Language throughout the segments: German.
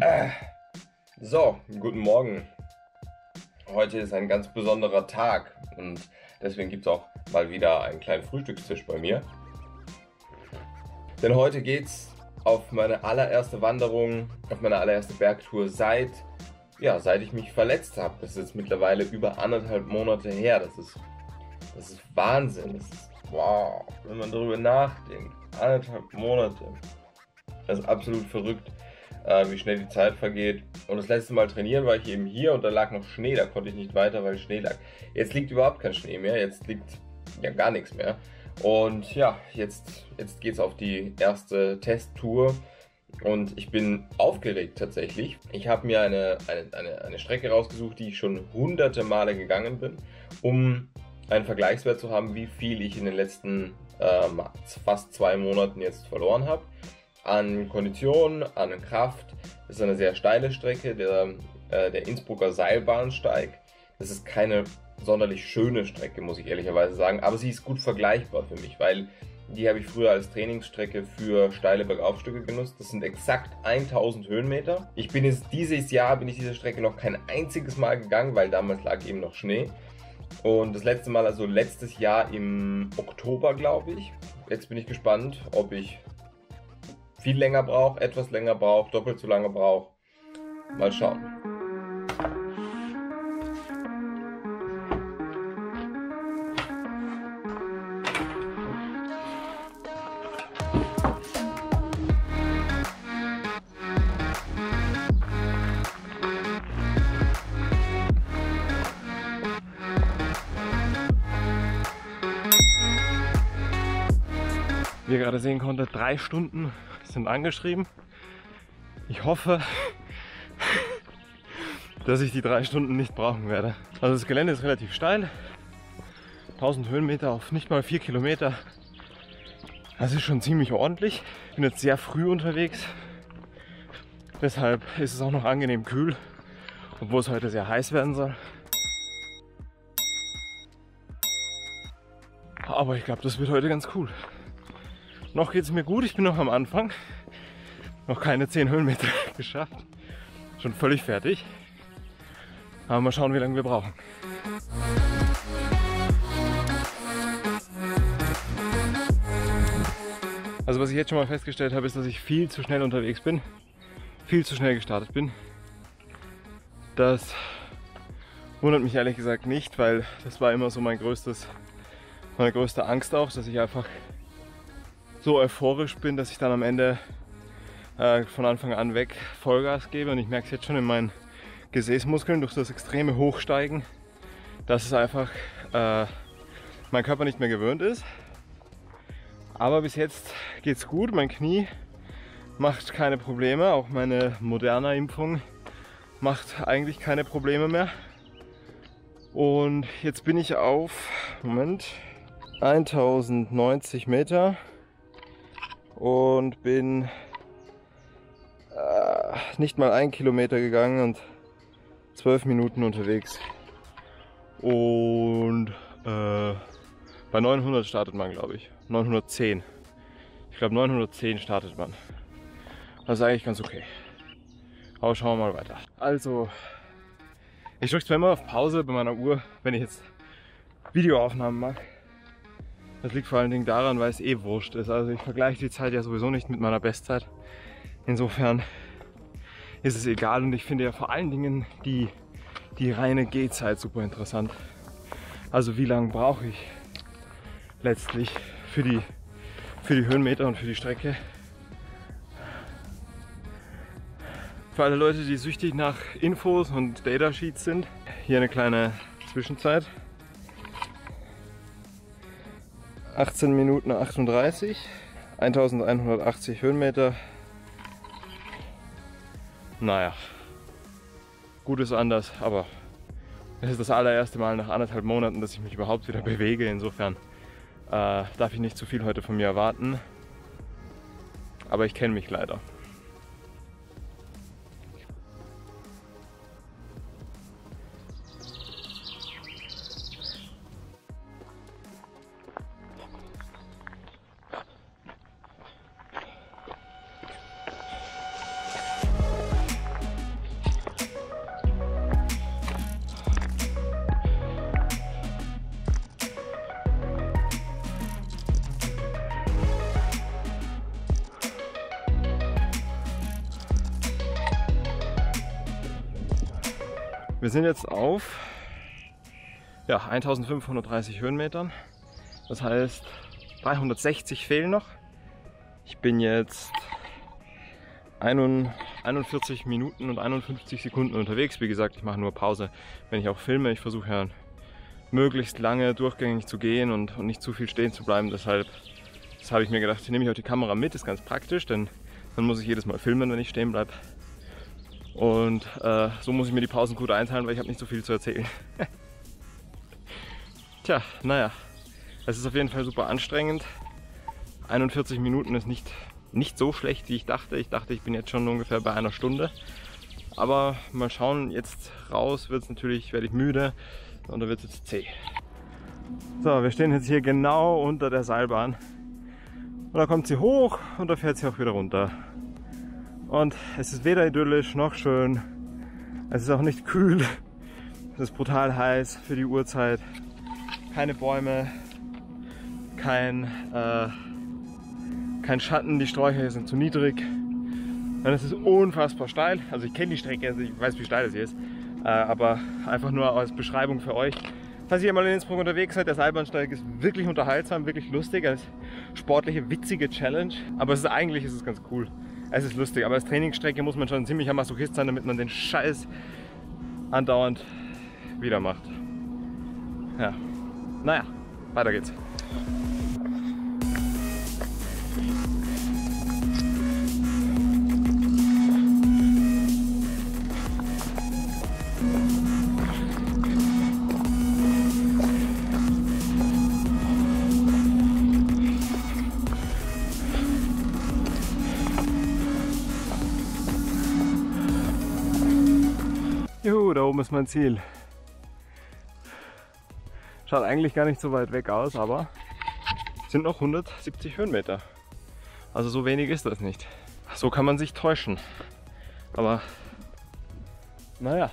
Äh, so, guten Morgen. Heute ist ein ganz besonderer Tag und deswegen gibt es auch mal wieder einen kleinen Frühstückstisch bei mir. Denn heute geht's auf meine allererste Wanderung, auf meine allererste Bergtour seit, ja, seit ich mich verletzt habe. Das ist jetzt mittlerweile über anderthalb Monate her. Das ist, das ist Wahnsinn. Das ist, wow, wenn man darüber nachdenkt. Anderthalb Monate. Das ist absolut verrückt, äh, wie schnell die Zeit vergeht. Und das letzte Mal trainieren war ich eben hier und da lag noch Schnee. Da konnte ich nicht weiter, weil Schnee lag. Jetzt liegt überhaupt kein Schnee mehr. Jetzt liegt ja gar nichts mehr. Und ja, jetzt, jetzt geht es auf die erste Testtour. Und ich bin aufgeregt tatsächlich. Ich habe mir eine, eine, eine, eine Strecke rausgesucht, die ich schon hunderte Male gegangen bin, um einen Vergleichswert zu haben, wie viel ich in den letzten ähm, fast zwei Monaten jetzt verloren habe. An Kondition, an Kraft. Das ist eine sehr steile Strecke, der, äh, der Innsbrucker Seilbahnsteig. Das ist keine sonderlich schöne Strecke, muss ich ehrlicherweise sagen, aber sie ist gut vergleichbar für mich, weil die habe ich früher als Trainingsstrecke für steile Bergaufstücke genutzt. Das sind exakt 1000 Höhenmeter. Ich bin jetzt dieses Jahr bin ich diese Strecke noch kein einziges Mal gegangen, weil damals lag eben noch Schnee. Und das letzte Mal, also letztes Jahr im Oktober, glaube ich. Jetzt bin ich gespannt, ob ich viel länger brauche, etwas länger brauche, doppelt so lange brauche. Mal schauen. Wie ihr gerade sehen konntet, drei Stunden sind angeschrieben. Ich hoffe, dass ich die drei Stunden nicht brauchen werde. Also das Gelände ist relativ steil. 1000 Höhenmeter auf nicht mal vier Kilometer. Das ist schon ziemlich ordentlich. Ich bin jetzt sehr früh unterwegs. Deshalb ist es auch noch angenehm kühl, obwohl es heute sehr heiß werden soll. Aber ich glaube, das wird heute ganz cool. Noch geht es mir gut, ich bin noch am Anfang. Noch keine 10 Höhenmeter geschafft. Schon völlig fertig. Aber mal schauen, wie lange wir brauchen. Also was ich jetzt schon mal festgestellt habe, ist, dass ich viel zu schnell unterwegs bin. Viel zu schnell gestartet bin. Das wundert mich ehrlich gesagt nicht, weil das war immer so mein größtes, meine größte Angst auch, dass ich einfach so euphorisch bin, dass ich dann am Ende äh, von Anfang an weg Vollgas gebe. Und ich merke es jetzt schon in meinen Gesäßmuskeln durch das extreme Hochsteigen, dass es einfach äh, mein Körper nicht mehr gewöhnt ist. Aber bis jetzt geht es gut. Mein Knie macht keine Probleme. Auch meine Moderna-Impfung macht eigentlich keine Probleme mehr. Und jetzt bin ich auf, Moment, 1090 Meter und bin äh, nicht mal ein Kilometer gegangen und zwölf Minuten unterwegs. Und äh, bei 900 startet man, glaube ich. 910. Ich glaube 910 startet man. Das ist eigentlich ganz okay. Aber schauen wir mal weiter. Also, ich drücke zwar immer auf Pause bei meiner Uhr, wenn ich jetzt Videoaufnahmen mache. Das liegt vor allen Dingen daran, weil es eh wurscht ist. Also ich vergleiche die Zeit ja sowieso nicht mit meiner Bestzeit. Insofern ist es egal und ich finde ja vor allen Dingen die, die reine Gehzeit super interessant. Also wie lange brauche ich letztlich für die, für die Höhenmeter und für die Strecke. Für alle Leute, die süchtig nach Infos und Datasheets sind, hier eine kleine Zwischenzeit. 18 Minuten 38, 1180 Höhenmeter. Naja, gut ist anders, aber es ist das allererste Mal nach anderthalb Monaten, dass ich mich überhaupt wieder bewege. Insofern äh, darf ich nicht zu viel heute von mir erwarten. Aber ich kenne mich leider. Wir sind jetzt auf ja, 1530 Höhenmetern. Das heißt, 360 fehlen noch. Ich bin jetzt 41 Minuten und 51 Sekunden unterwegs. Wie gesagt, ich mache nur Pause, wenn ich auch filme. Ich versuche ja möglichst lange durchgängig zu gehen und, und nicht zu viel stehen zu bleiben. Deshalb habe ich mir gedacht, nehme ich auch die Kamera mit, ist ganz praktisch, denn dann muss ich jedes Mal filmen, wenn ich stehen bleibe. Und äh, so muss ich mir die Pausen gut einteilen, weil ich habe nicht so viel zu erzählen. Tja, naja, es ist auf jeden Fall super anstrengend. 41 Minuten ist nicht, nicht so schlecht, wie ich dachte. Ich dachte, ich bin jetzt schon ungefähr bei einer Stunde. Aber mal schauen, jetzt raus wird es natürlich, werde ich müde und da wird es jetzt zäh. So, wir stehen jetzt hier genau unter der Seilbahn. Und da kommt sie hoch und da fährt sie auch wieder runter. Und es ist weder idyllisch noch schön. Es ist auch nicht kühl. Es ist brutal heiß für die Uhrzeit. Keine Bäume, kein, äh, kein Schatten, die Sträucher sind zu niedrig. Und es ist unfassbar steil. Also ich kenne die Strecke, also ich weiß wie steil sie ist. Äh, aber einfach nur als Beschreibung für euch. Falls ihr mal in Innsbruck unterwegs seid, der Seilbahnsteig ist wirklich unterhaltsam, wirklich lustig. Eine sportliche, witzige Challenge. Aber es ist, eigentlich ist es ganz cool. Es ist lustig, aber als Trainingsstrecke muss man schon ziemlich ein Masochist sein, damit man den Scheiß andauernd wieder macht. Ja. Naja, weiter geht's. Oben ist mein Ziel. Schaut eigentlich gar nicht so weit weg aus, aber sind noch 170 Höhenmeter. Also so wenig ist das nicht. So kann man sich täuschen. Aber naja,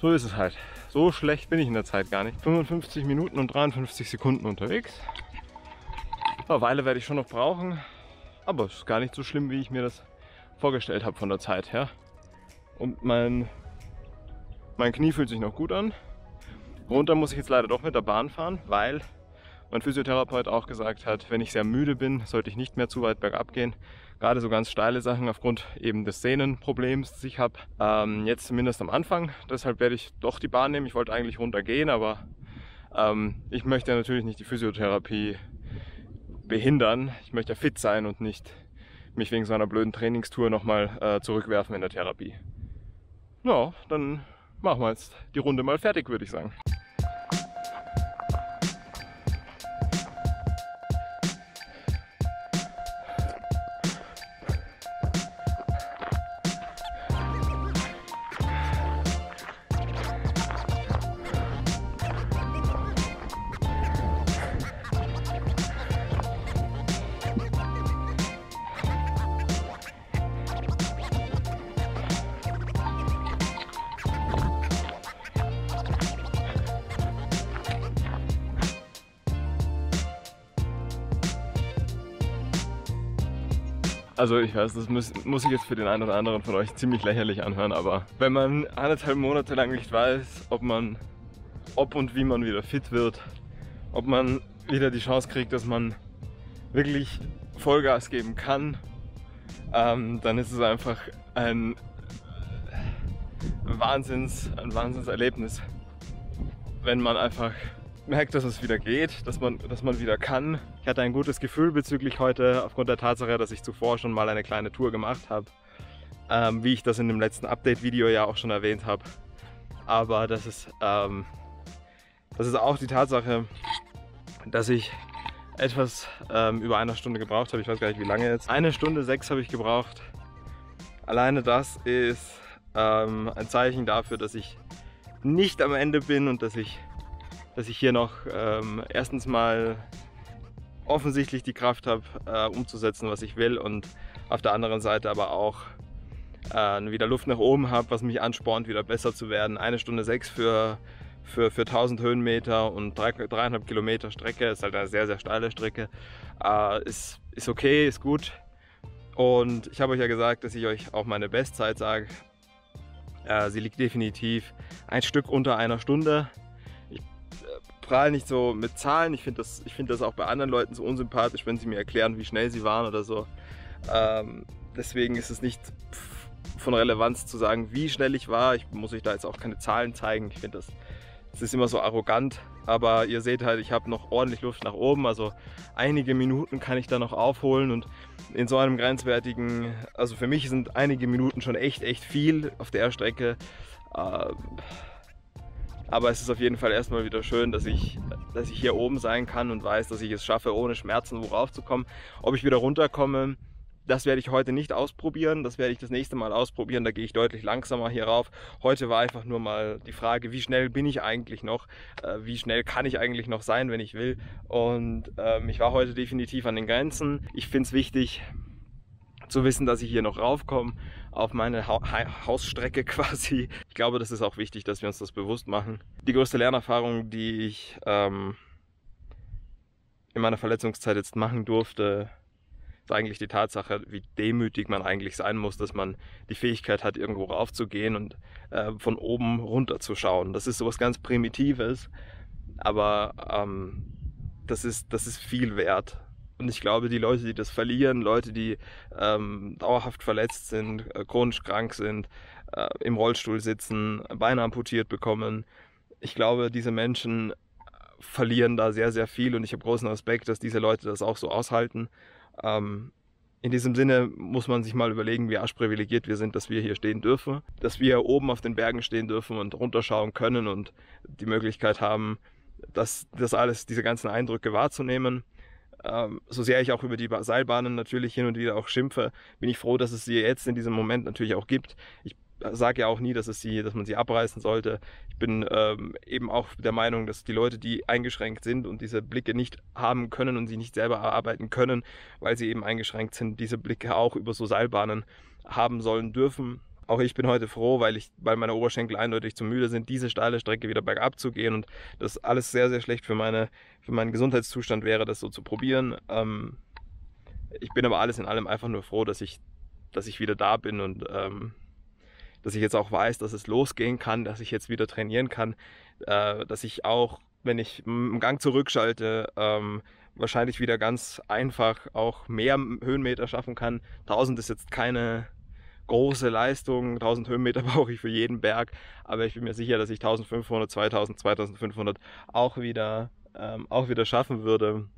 so ist es halt. So schlecht bin ich in der Zeit gar nicht. 55 Minuten und 53 Sekunden unterwegs. Eine Weile werde ich schon noch brauchen, aber es ist gar nicht so schlimm, wie ich mir das vorgestellt habe von der Zeit her. Und mein mein Knie fühlt sich noch gut an. Runter muss ich jetzt leider doch mit der Bahn fahren, weil mein Physiotherapeut auch gesagt hat, wenn ich sehr müde bin, sollte ich nicht mehr zu weit bergab gehen. Gerade so ganz steile Sachen aufgrund eben des Sehnenproblems, das ich habe. Ähm, jetzt zumindest am Anfang. Deshalb werde ich doch die Bahn nehmen. Ich wollte eigentlich runtergehen, aber ähm, ich möchte natürlich nicht die Physiotherapie behindern. Ich möchte ja fit sein und nicht mich wegen so einer blöden Trainingstour nochmal äh, zurückwerfen in der Therapie. Ja, dann machen wir jetzt die Runde mal fertig, würde ich sagen. Also ich weiß, das muss, muss sich jetzt für den einen oder anderen von euch ziemlich lächerlich anhören, aber wenn man anderthalb Monate lang nicht weiß, ob man, ob und wie man wieder fit wird, ob man wieder die Chance kriegt, dass man wirklich Vollgas geben kann, ähm, dann ist es einfach ein Wahnsinns, ein Wahnsinnserlebnis, wenn man einfach merkt, dass es wieder geht, dass man, dass man wieder kann. Ich hatte ein gutes Gefühl bezüglich heute, aufgrund der Tatsache, dass ich zuvor schon mal eine kleine Tour gemacht habe. Ähm, wie ich das in dem letzten Update-Video ja auch schon erwähnt habe. Aber das ist, ähm, das ist auch die Tatsache, dass ich etwas ähm, über eine Stunde gebraucht habe. Ich weiß gar nicht, wie lange jetzt. Eine Stunde sechs habe ich gebraucht. Alleine das ist ähm, ein Zeichen dafür, dass ich nicht am Ende bin und dass ich dass ich hier noch ähm, erstens mal offensichtlich die Kraft habe, äh, umzusetzen, was ich will und auf der anderen Seite aber auch äh, wieder Luft nach oben habe, was mich anspornt, wieder besser zu werden. Eine Stunde sechs für, für, für 1000 Höhenmeter und drei, dreieinhalb Kilometer Strecke, ist halt eine sehr, sehr steile Strecke, äh, ist, ist okay, ist gut. Und ich habe euch ja gesagt, dass ich euch auch meine Bestzeit sage. Äh, sie liegt definitiv ein Stück unter einer Stunde. Äh, prahle nicht so mit Zahlen. Ich finde das, find das auch bei anderen Leuten so unsympathisch, wenn sie mir erklären, wie schnell sie waren oder so. Ähm, deswegen ist es nicht von Relevanz zu sagen, wie schnell ich war. Ich muss euch da jetzt auch keine Zahlen zeigen. Ich finde das, das ist immer so arrogant. Aber ihr seht halt, ich habe noch ordentlich Luft nach oben. Also einige Minuten kann ich da noch aufholen. Und in so einem grenzwertigen, also für mich sind einige Minuten schon echt, echt viel auf der Strecke. Ähm, aber es ist auf jeden Fall erstmal wieder schön, dass ich, dass ich hier oben sein kann und weiß, dass ich es schaffe, ohne Schmerzen worauf zu kommen. Ob ich wieder runterkomme, das werde ich heute nicht ausprobieren, das werde ich das nächste Mal ausprobieren, da gehe ich deutlich langsamer hier rauf. Heute war einfach nur mal die Frage, wie schnell bin ich eigentlich noch, äh, wie schnell kann ich eigentlich noch sein, wenn ich will. Und ähm, ich war heute definitiv an den Grenzen. Ich finde es wichtig zu wissen, dass ich hier noch raufkomme auf meine ha Hausstrecke quasi. Ich glaube, das ist auch wichtig, dass wir uns das bewusst machen. Die größte Lernerfahrung, die ich ähm, in meiner Verletzungszeit jetzt machen durfte, ist eigentlich die Tatsache, wie demütig man eigentlich sein muss, dass man die Fähigkeit hat, irgendwo raufzugehen und äh, von oben runter zu schauen. Das ist sowas ganz Primitives, aber ähm, das, ist, das ist viel wert. Und ich glaube, die Leute, die das verlieren, Leute, die ähm, dauerhaft verletzt sind, äh, chronisch krank sind, äh, im Rollstuhl sitzen, Beine amputiert bekommen, ich glaube, diese Menschen verlieren da sehr, sehr viel. Und ich habe großen Respekt, dass diese Leute das auch so aushalten. Ähm, in diesem Sinne muss man sich mal überlegen, wie arschprivilegiert wir sind, dass wir hier stehen dürfen, dass wir oben auf den Bergen stehen dürfen und runterschauen können und die Möglichkeit haben, das, das alles, diese ganzen Eindrücke wahrzunehmen. Ähm, so sehr ich auch über die Seilbahnen natürlich hin und wieder auch schimpfe, bin ich froh, dass es sie jetzt in diesem Moment natürlich auch gibt. Ich sage ja auch nie, dass, es sie, dass man sie abreißen sollte. Ich bin ähm, eben auch der Meinung, dass die Leute, die eingeschränkt sind und diese Blicke nicht haben können und sie nicht selber erarbeiten können, weil sie eben eingeschränkt sind, diese Blicke auch über so Seilbahnen haben sollen dürfen. Auch ich bin heute froh, weil, ich, weil meine Oberschenkel eindeutig zu müde sind, diese steile Strecke wieder bergab zu gehen und das alles sehr, sehr schlecht für, meine, für meinen Gesundheitszustand wäre, das so zu probieren. Ähm, ich bin aber alles in allem einfach nur froh, dass ich, dass ich wieder da bin und ähm, dass ich jetzt auch weiß, dass es losgehen kann, dass ich jetzt wieder trainieren kann, äh, dass ich auch, wenn ich im Gang zurückschalte, ähm, wahrscheinlich wieder ganz einfach auch mehr Höhenmeter schaffen kann. 1000 ist jetzt keine große Leistung, 1000 Höhenmeter brauche ich für jeden Berg, aber ich bin mir sicher, dass ich 1500, 2000, 2500 auch wieder, ähm, auch wieder schaffen würde.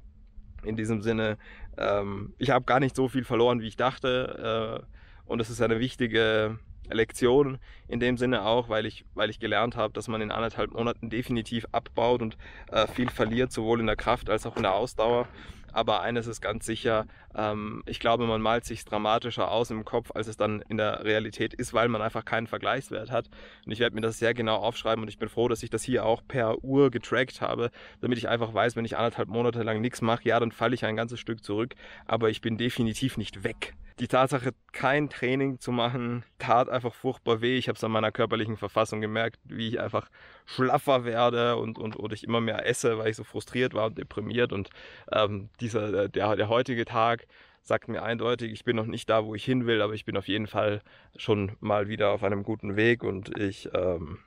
In diesem Sinne, ähm, ich habe gar nicht so viel verloren, wie ich dachte äh, und es ist eine wichtige Lektion in dem Sinne auch, weil ich, weil ich gelernt habe, dass man in anderthalb Monaten definitiv abbaut und äh, viel verliert, sowohl in der Kraft als auch in der Ausdauer. Aber eines ist ganz sicher, ähm, ich glaube, man malt sich dramatischer aus im Kopf, als es dann in der Realität ist, weil man einfach keinen Vergleichswert hat. Und ich werde mir das sehr genau aufschreiben und ich bin froh, dass ich das hier auch per Uhr getrackt habe, damit ich einfach weiß, wenn ich anderthalb Monate lang nichts mache, ja, dann falle ich ein ganzes Stück zurück, aber ich bin definitiv nicht weg die Tatsache, kein Training zu machen, tat einfach furchtbar weh. Ich habe es an meiner körperlichen Verfassung gemerkt, wie ich einfach schlaffer werde und, und, und ich immer mehr esse, weil ich so frustriert war und deprimiert. Und ähm, dieser, äh, der, der heutige Tag sagt mir eindeutig, ich bin noch nicht da, wo ich hin will, aber ich bin auf jeden Fall schon mal wieder auf einem guten Weg und ich, ähm,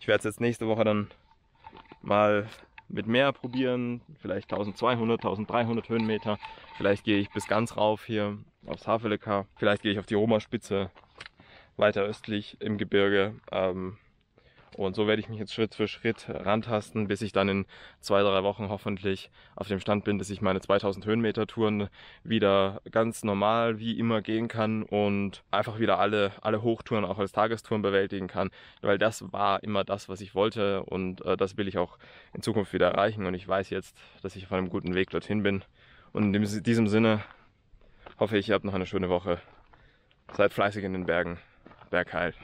ich werde es jetzt nächste Woche dann mal mit mehr probieren, vielleicht 1200, 1300 Höhenmeter. Vielleicht gehe ich bis ganz rauf hier aufs Havelecker. Vielleicht gehe ich auf die Roma-Spitze weiter östlich im Gebirge. Ähm, und so werde ich mich jetzt Schritt für Schritt rantasten, bis ich dann in zwei, drei Wochen hoffentlich auf dem Stand bin, dass ich meine 2000 Höhenmeter Touren wieder ganz normal wie immer gehen kann und einfach wieder alle, alle Hochtouren auch als Tagestouren bewältigen kann. Weil das war immer das, was ich wollte und äh, das will ich auch in Zukunft wieder erreichen. Und ich weiß jetzt, dass ich auf einem guten Weg dorthin bin. Und in diesem Sinne hoffe ich, ihr habt noch eine schöne Woche. Seid fleißig in den Bergen. Bergheil.